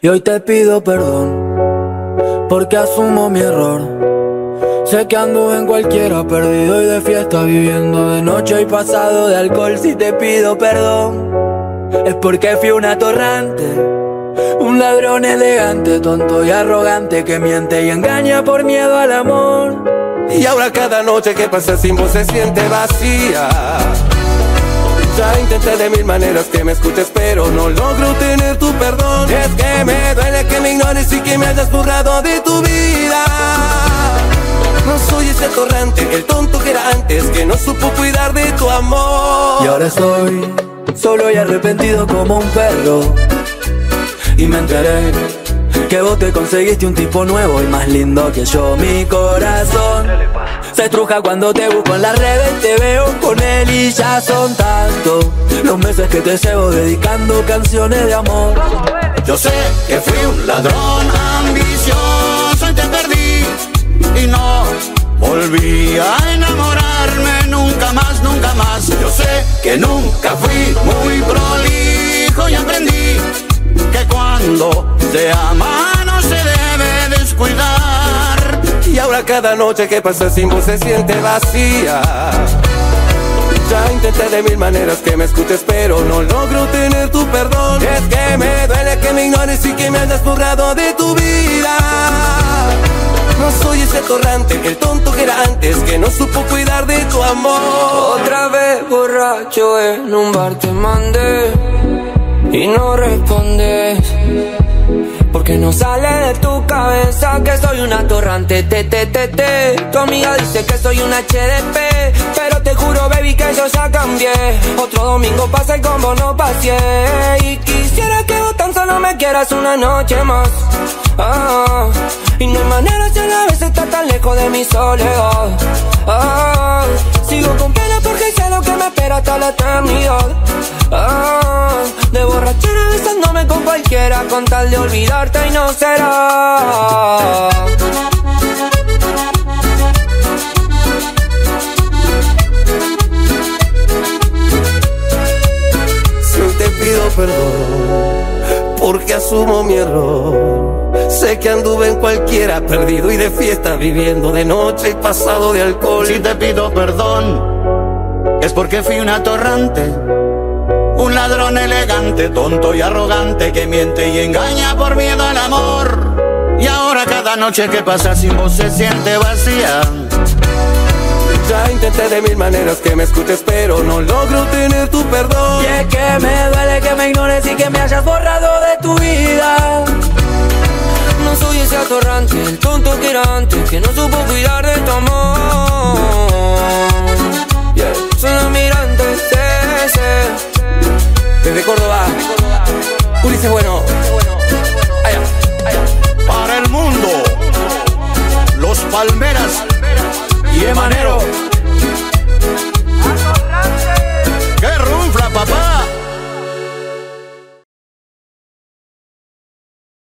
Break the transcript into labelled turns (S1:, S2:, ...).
S1: Y hoy te pido perdón, porque asumo mi error. Sé que ando en cualquiera, perdido y de fiesta, viviendo de noche y pasado de alcohol. Si te pido perdón, es porque fui un atorrante. Un ladrón elegante, tonto y arrogante que miente y engaña por miedo al amor.
S2: Y ahora cada noche que pasa sin vos se siente vacía. Ya intenté de mil maneras que me escuches, pero no logro tener tu perdón. Es que me duele que me ignores y que me hayas borrado de tu vida. No soy ese torrante, el tonto que era antes, que no supo cuidar de tu amor.
S1: Y ahora estoy solo y arrepentido como un perro. Y me enteré que vos te conseguiste un tipo nuevo y más lindo que yo. Mi corazón se estruja cuando te busco en las redes. Te veo con él y ya son tantos los meses que te llevo dedicando canciones de amor.
S3: Yo sé que fui un ladrón ambicioso y te perdí y no volví a enamorarme nunca más, nunca más. Yo sé que nunca fui muy prolijo y aprendí que cuando se ama
S2: cada noche que pasa sin vos se siente vacía. Ya intenté de mil maneras que me escuches, pero no logro tener tu perdón. Es que me duele que me ignores y que me hayas borrado de tu vida. No soy ese torrante, el tonto que era antes, que no supo cuidar de tu amor.
S1: Otra vez borracho en un bar te mandé y no respondes. Porque no sale de tu cabeza que soy una torrante, te, te, te, te. Tu amiga dice que soy un HDP, pero te juro, baby, que yo ya cambié. Otro domingo pasa y como no pasé. Y quisiera que vos tan solo me quieras una noche más. Ah, y no hay manera si a la vez estás tan lejos de mi soledad. Ah, sigo con pena porque sé lo que me espera hasta la eternidad. Con tal de olvidarte y no será.
S2: Si hoy te pido perdón, porque asumo mi error. Sé que anduve en cualquiera, perdido y de fiesta, viviendo de noche y pasado de alcohol.
S3: Si te pido perdón, es porque fui un atorrante. Un ladrón elegante, tonto y arrogante que miente y engaña por miedo al amor. Y ahora cada noche que pasa sin vos se siente vacía.
S2: Ya intenté de mil maneras que me escuches, pero no logro tener tu perdón.
S1: Y es que me duele que me ignores y que me hayas borrado de tu vida. No soy ese atorrante, el tonto que era antes, que no supo cuidar
S2: Desde Córdoba, Ulises Bueno. Allá.
S3: Para el mundo, los palmeras y Emanero.